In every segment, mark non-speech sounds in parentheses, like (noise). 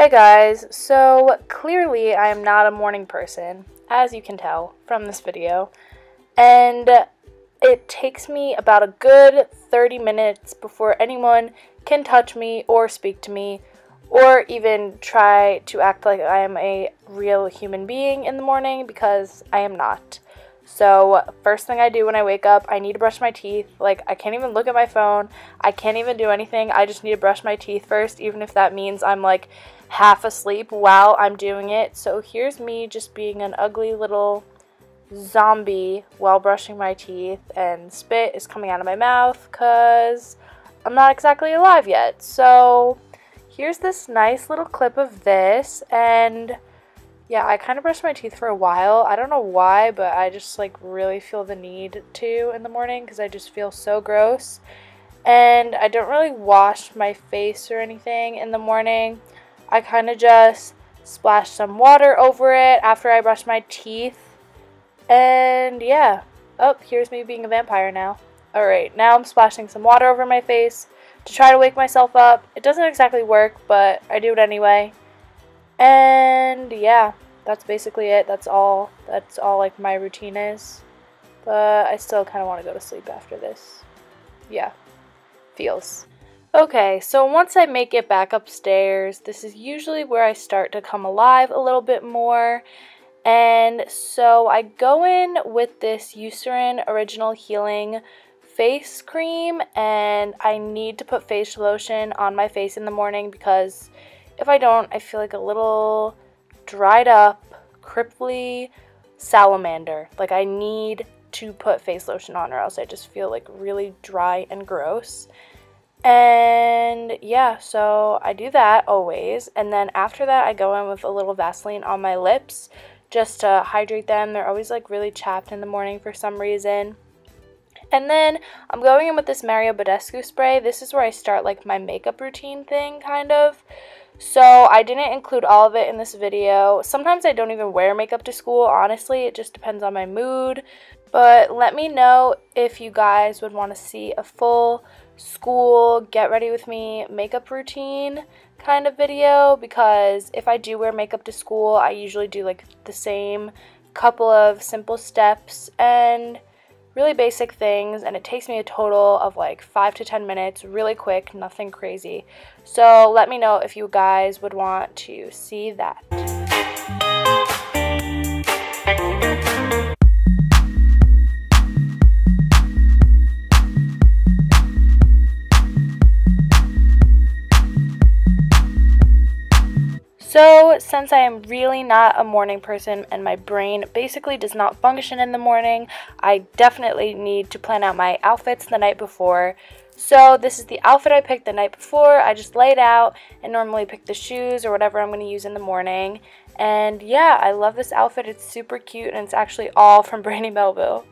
Hey guys, so clearly I am not a morning person, as you can tell from this video, and it takes me about a good 30 minutes before anyone can touch me or speak to me or even try to act like I am a real human being in the morning because I am not. So, first thing I do when I wake up, I need to brush my teeth. Like, I can't even look at my phone. I can't even do anything. I just need to brush my teeth first, even if that means I'm like half asleep while I'm doing it. So, here's me just being an ugly little zombie while brushing my teeth, and spit is coming out of my mouth because I'm not exactly alive yet. So, here's this nice little clip of this, and yeah, I kind of brush my teeth for a while. I don't know why, but I just like really feel the need to in the morning because I just feel so gross. And I don't really wash my face or anything in the morning. I kind of just splash some water over it after I brush my teeth. And yeah. Oh, here's me being a vampire now. Alright, now I'm splashing some water over my face to try to wake myself up. It doesn't exactly work, but I do it anyway. And yeah, that's basically it. That's all. That's all like my routine is. But I still kind of want to go to sleep after this. Yeah, feels. Okay, so once I make it back upstairs, this is usually where I start to come alive a little bit more. And so I go in with this Eucerin Original Healing face cream and I need to put face lotion on my face in the morning because if I don't, I feel like a little dried up, cripply salamander. Like I need to put face lotion on or else I just feel like really dry and gross. And yeah, so I do that always. And then after that, I go in with a little Vaseline on my lips just to hydrate them. They're always like really chapped in the morning for some reason. And then I'm going in with this Mario Badescu spray. This is where I start like my makeup routine thing kind of. So I didn't include all of it in this video. Sometimes I don't even wear makeup to school, honestly. It just depends on my mood. But let me know if you guys would want to see a full school get ready with me makeup routine kind of video because if I do wear makeup to school, I usually do like the same couple of simple steps and really basic things and it takes me a total of like 5 to 10 minutes really quick nothing crazy. So let me know if you guys would want to see that So, since I am really not a morning person and my brain basically does not function in the morning, I definitely need to plan out my outfits the night before. So, this is the outfit I picked the night before. I just laid out and normally pick the shoes or whatever I'm going to use in the morning. And yeah, I love this outfit. It's super cute and it's actually all from (laughs) Brandy Melville.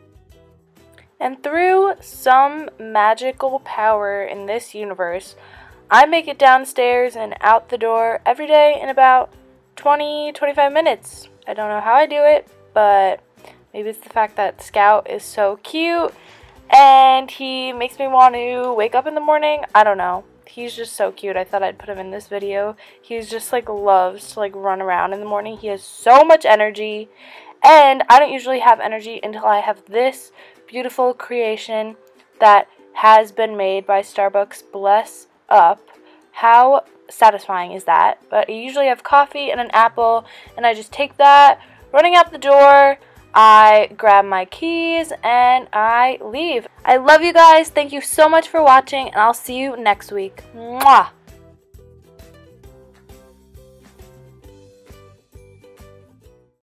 And through some magical power in this universe, I make it downstairs and out the door every day in about 20 25 minutes. I don't know how I do it, but maybe it's the fact that Scout is so cute and he makes me want to wake up in the morning. I don't know. He's just so cute. I thought I'd put him in this video. He's just like loves to like run around in the morning. He has so much energy and I don't usually have energy until I have this beautiful creation that has been made by Starbucks. Bless up. How satisfying is that? But I usually have coffee and an apple, and I just take that, running out the door. I grab my keys and I leave. I love you guys. Thank you so much for watching, and I'll see you next week. Mwah!